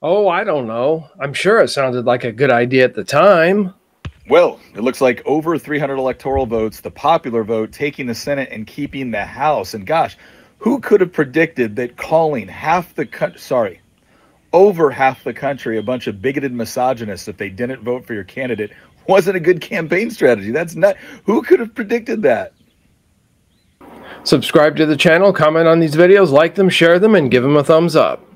Oh, I don't know. I'm sure it sounded like a good idea at the time. Well, it looks like over 300 electoral votes, the popular vote, taking the Senate and keeping the House. And gosh, who could have predicted that calling half the country, sorry, over half the country a bunch of bigoted misogynists if they didn't vote for your candidate wasn't a good campaign strategy? That's not, who could have predicted that? Subscribe to the channel, comment on these videos, like them, share them, and give them a thumbs up.